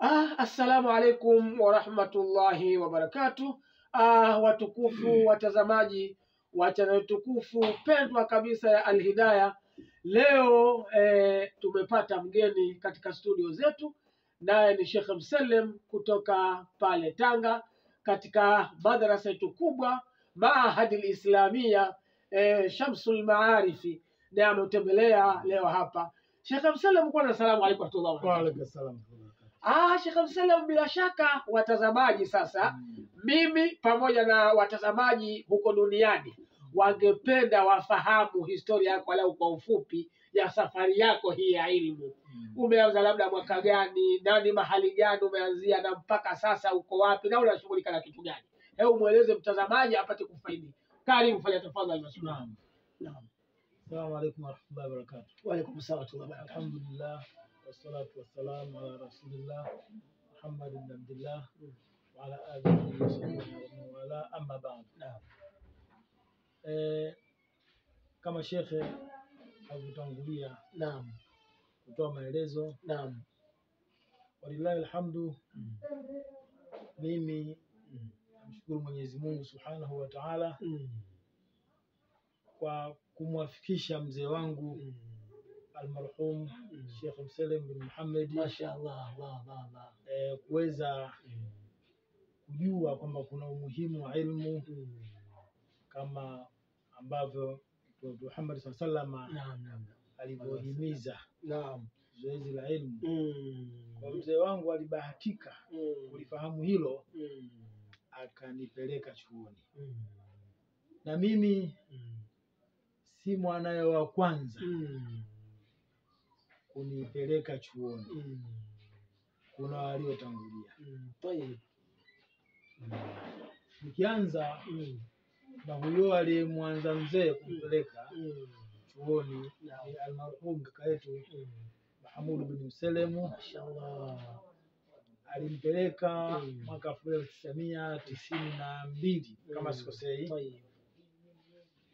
Ah, assalamu alaikum warahmatullahi wabarakatu. Ah, watukufu watazamaji wa chaneli tukufu pendwa kabisa ya Alhidaya, leo eh, tumepata mgeni katika studio zetu, naye ni Sheikh Mselem kutoka pale Tanga katika madrasa yetu kubwa Maahadi Lislamia eh, Shamsul Maarifi, naye ametembelea leo hapa. Sheikh Mselem, kwanza salamu alaikum warahmatullahi wabarakatuh. Ah, Sheikh Salam, bila shaka watazamaji sasa, mimi pamoja na watazamaji huko duniani wangependa wafahamu historia yako alau kwa ufupi ya safari yako hii ya elimu. Umeanza labda mwaka gani, nani mahali gani umeanzia, na mpaka sasa uko wapi na unashughulika na kitu gani? Hebu mweleze mtazamaji apate kufaidi. Karibu, fanya tafadhali. Naam. Naam. Assalamu alaykum warahmatullahi wabarakatuh. Wa alaykum assalam wa rahmatullahi wa barakatuh. Alhamdulillah wassalatu wassalamu ala rasulillah Muhammad ibn Abdillah wa ala alihi wa sahbihi amma ba'd. Eh, kama shekhe alivyotangulia Naam. kutoa maelezo, Naam. walillahi alhamdu, mimi namshukuru Mwenyezi Mungu subhanahu wa ta'ala Mm. kwa kumwafikisha mzee wangu Mm. Almarhum Sheikh Mselem bin Muhammad mashaallah Allah, Allah, eh, kuweza kujua kwamba kuna umuhimu wa ilmu Mm. kama ambavyo Mtume Muhammad alaihi salama Naam, naam, alivyohimiza naam. zoezi la ilmu. Mm. Kwa mzee wangu alibahatika Mm. kulifahamu hilo, Mm. akanipeleka chuoni, Mm. na mimi Mm. si mwanaye wa kwanza Mm. Kunipeleka chuoni, Mm. kuna waliotangulia. Mm. Tayeb. Nikianza Mm. na huyo aliyemwanza mzee kumpeleka Mm. chuoni almarhum kaka yetu Mm. Mahamudu bin Mselemu mashaallah alimpeleka Mm. mwaka elfu tisa mia tisini na mbili kama Mm. sikosei,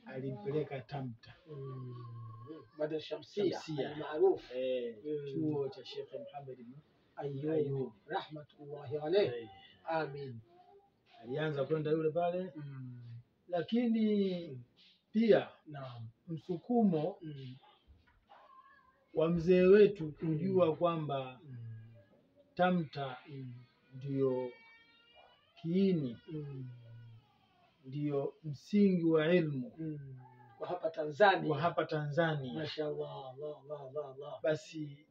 alimpeleka Tamta Mm. Badr Shamsia maarufu chuo cha Sheikh Muhammad bin Ayub Ayub. rahmatullahi alayhi. Amin. alianza kwenda yule pale, lakini pia na msukumo wa mzee wetu kujua kwamba. Tamta ndiyo kiini, ndiyo msingi wa elimu. Kwa hapa Tanzania. kwa hapa Tanzania, Mashallah, Allah, Allah, Allah, Allah. basi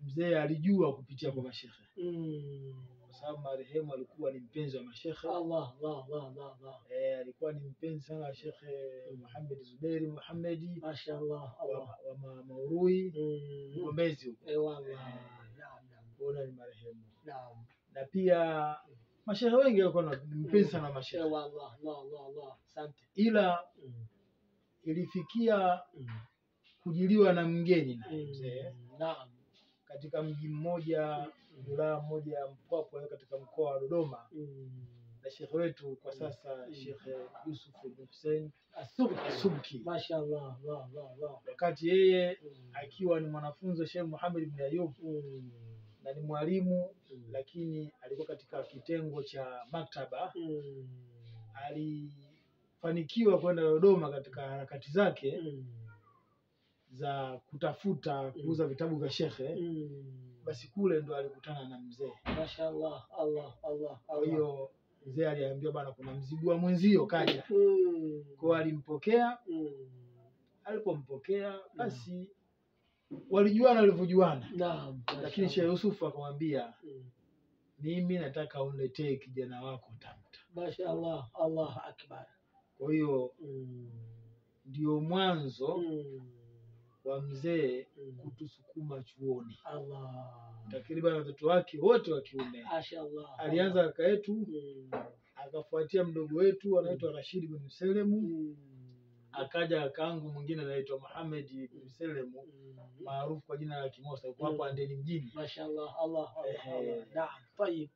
mzee alijua kupitia kwa mashekhe, Mm. kwa sababu marehemu alikuwa ni mpenzi wa mashekhe Allah, Allah, Allah, Allah, Allah. eh, alikuwa ni mpenzi sana wa Shekhe Muhammad Zuberi Muhammadi Mashallah, wa, Allah. wa ma, Maurui Mm. Mgombezi huko, Eh, wallah. Eh. Naam, kuona ni marehemu, naam. na pia mashehe wengi walikuwa na- ni mpenzi sana wa Eh, mashehe, wallah, Allah, Allah, Allah. Asante. ila Mm. Ilifikia Mm. kujiliwa na mgeni na Mm. mzee Naam. katika mji mmoja wilaya moja ya Mpwapwa katika mkoa wa Dodoma, Mm. na shekhe wetu kwa sasa Shekhe Yusuf bin Hussein Asubki. mashaallah, wakati yeye Mm. akiwa ni mwanafunzi wa Sheikh Muhammad bin Ayub Mm. na ni mwalimu Mm. lakini alikuwa katika kitengo cha maktaba. Mm. Alifanikiwa kwenda Dodoma katika harakati zake Mm. za kutafuta kuuza vitabu vya shekhe. Mm. Basi kule ndo alikutana na mzee. Mashaallah, Allah, Allah, Kwa hiyo mzee aliambiwa, bana, kuna mzigo wa mwenzio kaja. Mm. kwao, alimpokea. Mm. Alipompokea basi walijuana walivyojuana, lakini Sheikh Yusuf akamwambia, Mm. mimi nataka uniletee kijana wako Tamta. Mashaallah, Allah akbar. Kwa hiyo Mm. ndio mwanzo Mm. wa mzee Mm. kutusukuma chuoni. Allah. Takriban watoto wake wote wa kiume. Alianza kaka yetu, Mm. akafuatia mdogo wetu anaitwa rashidi bin Selemu, Mm. akaja kakaangu mwingine anaitwa Muhammad bin Selemu Mm. maarufu kwa jina la Kimosa, yuko hapo Andeni mjini. mashaallah. Allah. Allah. Naam. Tayyib.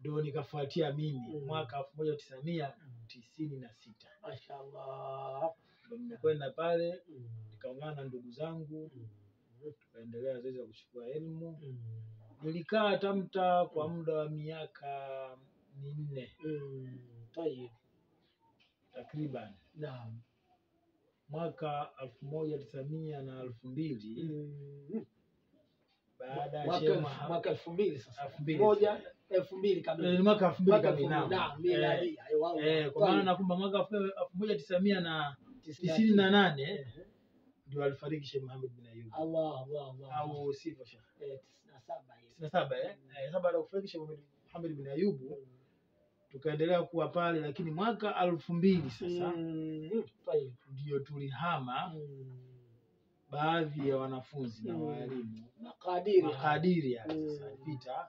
Ndio nikafuatia mimi Mm. mwaka elfu moja tisa mia tisini na sita. Nimekwenda pale Mm. nikaungana na ndugu zangu. Mm. tukaendelea zoezi la kuchukua elimu. Mm. Nilikaa Tamta kwa muda wa miaka minne. Takriban, Naam. mwaka elfu moja tisamia na elfu mbili. Baada ya mwaka elfu mbili sasa. elfu mbili. Moja elfu mbili Eh, kamili mwaka elfu mbili kamili, eh. Eh, kwa maana nakumba mwaka elfu moja na Tisini na tisini na nane ndio alifariki Sheikh Muhammad bin Ayub Allah, Allah, Allah. au sivyo Sheikh? Eh, tisini na saba hiyo. tisini na saba eh? Eh, sasa baada Sheikh Muhammad- bin Ayubu tukaendelea kuwa pale, lakini mwaka elfu mbili sasa Mm. Ndio tulihama Mm. Baadhi ya wanafunzi na Mm. walimu Makadiri. makadiri ya Mm. sasa alipita,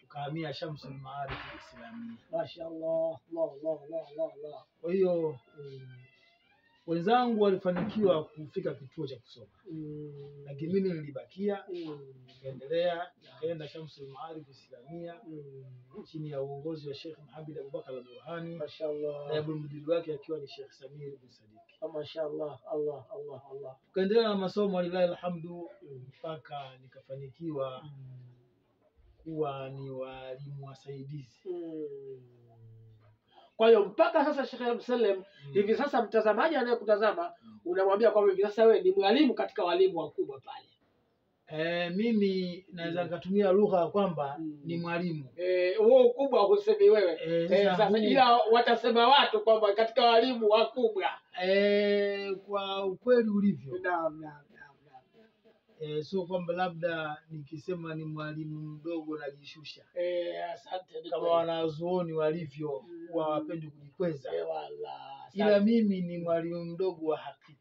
tukahamia Shamsul Maarif Islamia. Mashaallah, Allah, Allah, Allah, Allah. Kwa hiyo Mm. wenzangu walifanikiwa kufika kituo cha kusoma, Mm. lakini mimi nilibakia nikaendelea, nikaenda Shamsul Maarif Islamia chini ya uongozi wa Sheikh Muhammad Abubakar al-Burhani, mashaallah, na mdiri wake akiwa ni Sheikh Samir bin Sadiki. Mashallah. Allah, Allah, Allah. Tukaendelea na masomo walilahi alhamdu Mm. mpaka nikafanikiwa kuwa ni walimu wasaidizi. Mm. Kwa hiyo mpaka sasa Sheikh Mm. hivi sasa mtazamaji anayekutazama unamwambia kwamba hivi sasa wewe ni mwalimu katika walimu wakubwa pale. Eh, mimi naweza Mm. nikatumia lugha ya kwamba Mm. ni mwalimu Eh, huo ukubwa husemi wewe. Eh, Eh, sasa ila watasema watu kwamba katika walimu wakubwa. eh, kwa ukweli ulivyo Naam, naam, naam, naam. eh, sio kwamba labda nikisema ni mwalimu mdogo najishusha Eh, asante kama wanazuoni walivyo Mm. huwa hawapendi kujikweza, wala, ila mimi ni mwalimu mdogo wa hakika.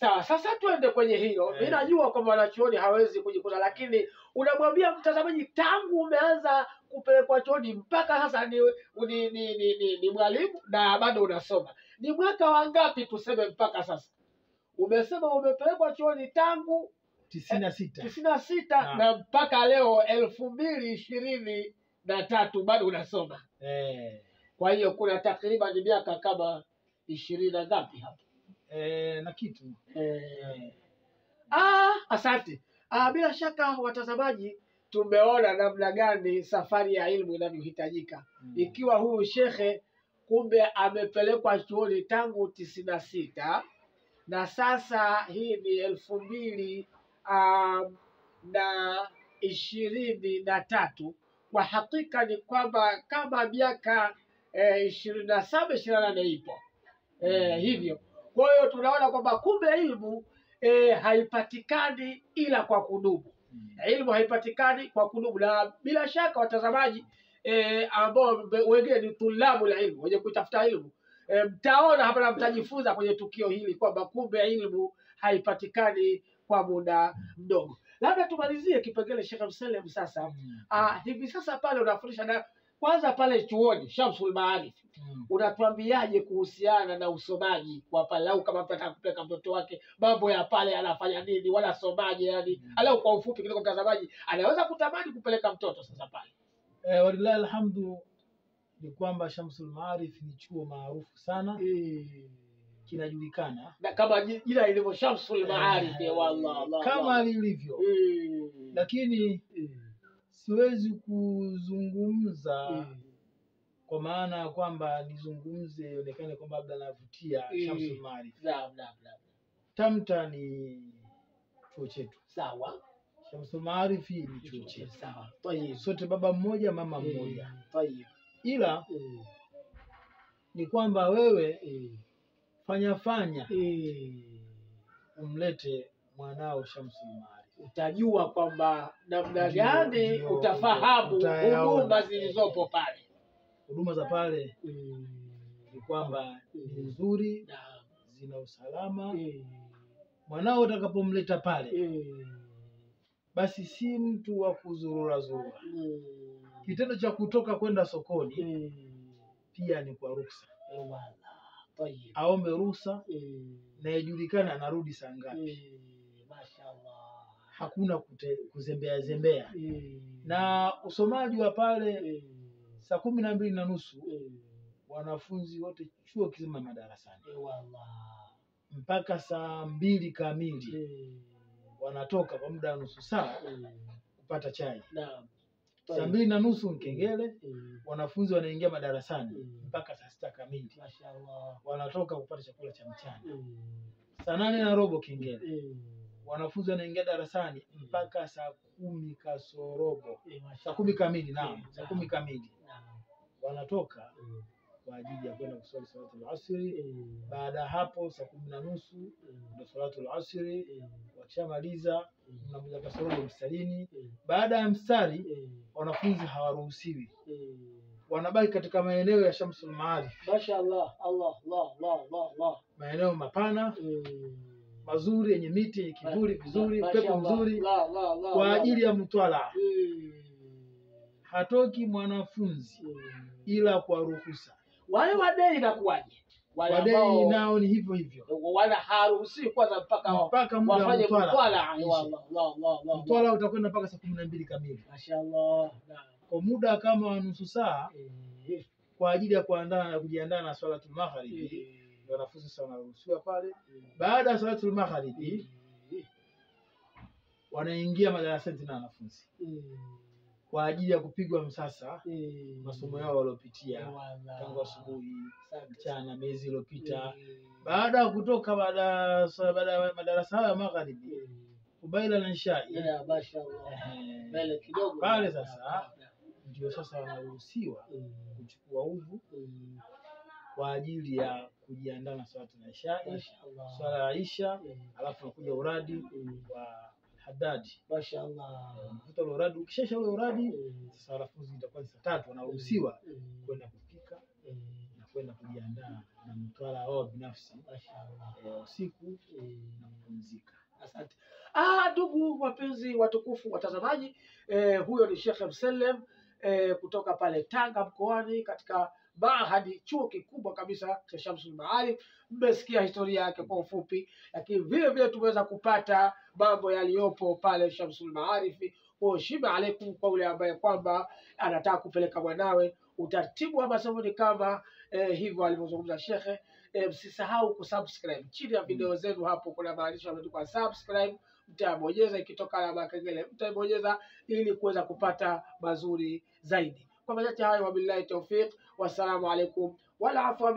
Sawa, sasa tuende kwenye hilo. Eh. Mimi najua kwamba wanachuoni hawezi kujikuta, lakini unamwambia mtazamaji tangu umeanza kupelekwa chuoni mpaka sasa ni ni, ni, ni, ni, ni mwalimu na bado unasoma, ni mwaka wangapi tuseme mpaka sasa? Umesema umepelekwa chuoni tangu tisini na sita tisini na sita na mpaka leo elfu mbili ishirini na tatu bado unasoma. eh, Kwa hiyo kuna takriban miaka kama ishirini na ngapi hapo? Eh, na kitu Eh, Ah, asante. Ah, bila shaka watazamaji, tumeona namna gani safari ya elimu inavyohitajika. mm. Ikiwa huyu shekhe kumbe amepelekwa chuoni tangu tisini na sita na sasa hii ni elfu mbili um, na ishirini na tatu kwa hakika ni kwamba kama miaka eh, ishirini na saba ishirini na nane ipo eh, hivyo. Kwa hiyo tunaona kwamba kumbe ilmu e, haipatikani ila kwa kudumu. Mm. Ilmu haipatikani kwa kudumu, na bila shaka watazamaji e, ambao wengine ni tulabu la ilmu, wenye kutafuta ilmu e, mtaona hapa na mtajifunza kwenye tukio hili kwamba kumbe ilmu haipatikani kwa muda mdogo. Labda tumalizie kipengele Sheikh Mselem sasa. Mm. Ah, hivi sasa pale unafundisha na kwanza pale chuoni Shamsul Maarif Mm. unatuambiaje kuhusiana na usomaji kwa pale, au kama mtu anataka kupeleka mtoto wake mambo ya pale anafanya nini, wala somaje? Yani Mm. alau kwa ufupi kidogo, mtazamaji anaweza kutamani kupeleka mtoto sasa pale. Eh, walilahi alhamdu ni kwamba Shamsul Maarif ni chuo maarufu sana, kinajulikana Na kama jina ilivyo Shamsul Maarif, Eh, wallah Allah, kama lilivyo, Mm. lakini Mm. siwezi kuzungumza Mm. Kwa maana ya kwamba nizungumze ionekane kwamba labda navutia Mm. Shamsul. Tamta ni chuo chetu, Sawa. Shamsul Maarif ni chuo chetu, Sawa. Sote baba mmoja mama mmoja, Mm. Ila Mm. ni kwamba wewe fanya fanya umlete mwanao Shamsul utajua kwamba namna gani utafahamu huduma zilizopo pale. Huduma za pale Mm. ni kwamba ni Mm. nzuri, na zina usalama. Mm. Mwanao utakapomleta pale, Mm. basi si mtu wa kuzurura zurura. Mm. Kitendo cha kutoka kwenda sokoni Mm. pia ni kwa ruksa aombe ruhusa Mm. na anarudi saa ngapi. Mm. Hakuna kute, kuzembea zembea. Mm. Na usomaji wa pale Mm. Saa kumi na mbili na nusu Mm. wanafunzi wote chuo kizima madarasani Wala. mpaka saa mbili kamili Mm. wanatoka kwa muda wa nusu saa Mm. kupata chai. Naam. saa mbili na nusu nkengele kengele Mm. wanafunzi wanaingia madarasani Mm. mpaka saa sita kamili Mashaallah. wanatoka kupata chakula cha mchana Mm. saa nane na robo kengele Mm. Wanafunzi wanaingia darasani mpaka saa kumi kasorobo Eh, saa kumi kamili na Mm. saa kumi kamili wanatoka Mm. kwa ajili ya kwenda kuswali salatu lasri Mm. baada ya hapo saa kumi na nusu Mm. ndo salatu lasri Mm. wakishamaliza Mm. mnamoja kasorobo mstarini Mm. baada ya mstari Mm. wanafunzi hawaruhusiwi Mm. wanabaki katika maeneo ya Shamsul Maarif Mashaallah. Allah, Allah, Allah, Allah, Allah. maeneo mapana Mm. Mazuri yenye miti yenye kivuli vizuri upepo mzuri kwa ajili ya mtwala Mm. hatoki mwanafunzi Mm. ila kwa ruhusa wale wadei inakuwaje? Ambao nao ni hivyo hivyo wala haruhusiwi kwanza mpaka mpaka muda wa mtwala mtwala. Utakwenda mpaka saa kumi na mbili kamili Mashaallah. Kwa muda kama nusu saa Eh, kwa ajili ya kuandaa na kujiandaa na swalatul magharibi eh, ndio wanafunzi sasa wanaruhusiwa pale eh, baada ya salatul magharibi eh, wanaingia madarasani tena wanafunzi eh, kwa ajili ya kupigwa msasa eh. masomo yao waliopitia tangu asubuhi mchana miezi iliyopita Eh, baada ya kutoka baada baada ya madarasa hayo ya magharibi kubaila ubaila na nshai kidogo. Pale sasa. ndio sasa wanaruhusiwa kuchukua udhu kwa ajili ya kujiandaa na swala na isha, swala ya isha Mm, alafu nakuja uradi mm, wa Haddadi mashaallah. unavuta ule uradi ukishesha ule uradi Mm, sasa wanafunzi itakuwa ni saa tatu wanaruhusiwa kwenda kupika na kwenda kujiandaa na mtwala wao binafsi. Mashaallah. eh, usiku na kupumzika. Asante. Ah, ndugu wapenzi watukufu watazamaji, eh, huyo ni Sheikh Mselem eh, kutoka pale Tanga mkoani katika mahadi chuo kikubwa kabisa cha Shamsul Maarif. Mmesikia historia yake kwa ufupi, lakini vile vile tumeweza kupata mambo yaliyopo pale Shamsul Maarif. Kwa shiba alaikum kwa yule ambaye kwamba anataka kupeleka mwanawe, utaratibu wa masomo ni kama eh, hivyo alivyozungumza shekhe. Eh, msisahau kusubscribe chini ya video zenu hapo, kuna maandishi yameandikwa subscribe, mtabonyeza. Ikitoka alama kengele mtabonyeza ili kuweza kupata mazuri zaidi. Kwa machache hayo, wabillahi taufiq, wassalamu alaikum wal afwa